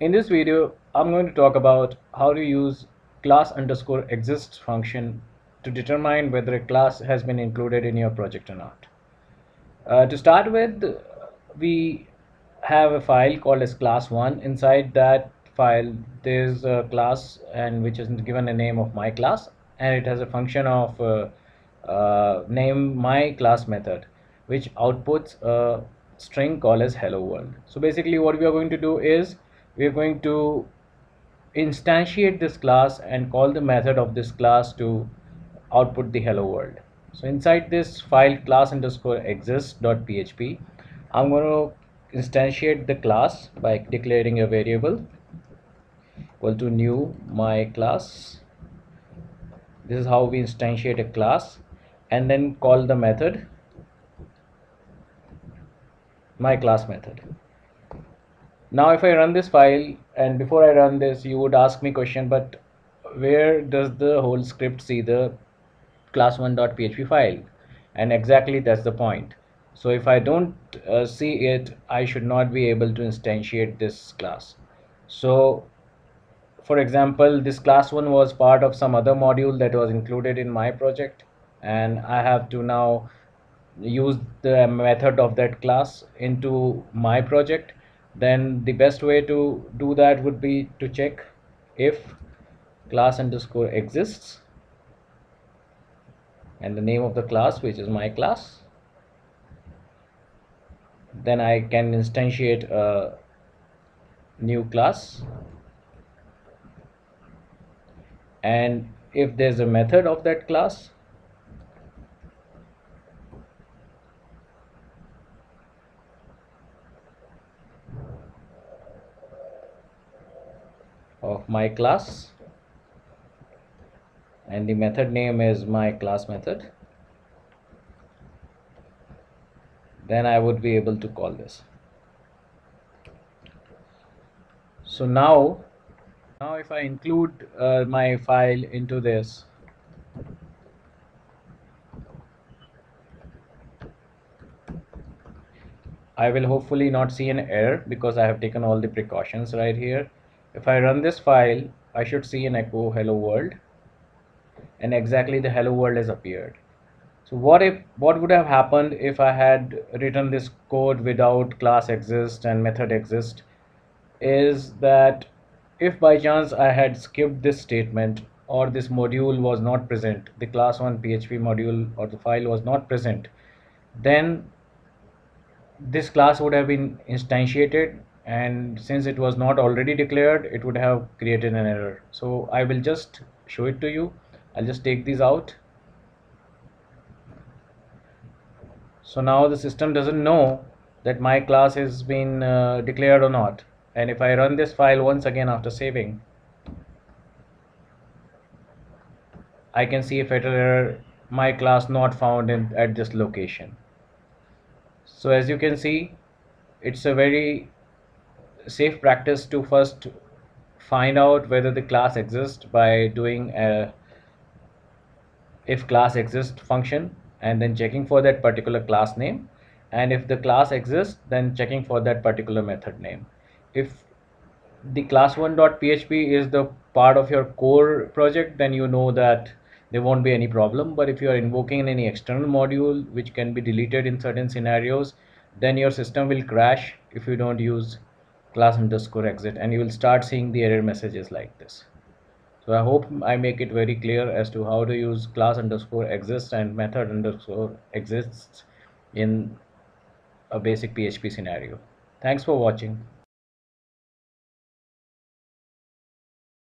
In this video, I'm going to talk about how to use class underscore exists function to determine whether a class has been included in your project or not. Uh, to start with, we have a file called as class1. Inside that file, there's a class and which is given a name of my class and it has a function of uh, uh, name my class method which outputs a string called as hello world. So basically what we are going to do is we are going to instantiate this class and call the method of this class to output the hello world. So inside this file class underscore i'm going to instantiate the class by declaring a variable equal to new my class. This is how we instantiate a class and then call the method my class method now if I run this file and before I run this you would ask me question but where does the whole script see the class1.php file? And exactly that's the point. So if I don't uh, see it I should not be able to instantiate this class. So for example this class one was part of some other module that was included in my project and I have to now use the method of that class into my project then the best way to do that would be to check if class underscore exists and the name of the class which is my class. Then I can instantiate a new class. And if there's a method of that class of my class. And the method name is my class method. Then I would be able to call this. So now now if I include uh, my file into this I will hopefully not see an error because I have taken all the precautions right here if I run this file I should see an echo hello world and exactly the hello world has appeared. So what if what would have happened if I had written this code without class exist and method exist? Is that if by chance I had skipped this statement or this module was not present the class 1 php module or the file was not present then this class would have been instantiated and since it was not already declared it would have created an error. So I will just show it to you. I'll just take these out. So now the system doesn't know that my class has been uh, declared or not. And if I run this file once again after saving I can see a fatal error my class not found in at this location. So as you can see it's a very safe practice to first find out whether the class exists by doing a if class exists function and then checking for that particular class name. And if the class exists then checking for that particular method name. If the class1.php is the part of your core project then you know that there won't be any problem. But if you are invoking any external module which can be deleted in certain scenarios then your system will crash if you don't use class underscore exit and you will start seeing the error messages like this. So i hope i make it very clear as to how to use class underscore exists and method underscore exists in a basic php scenario. Thanks for watching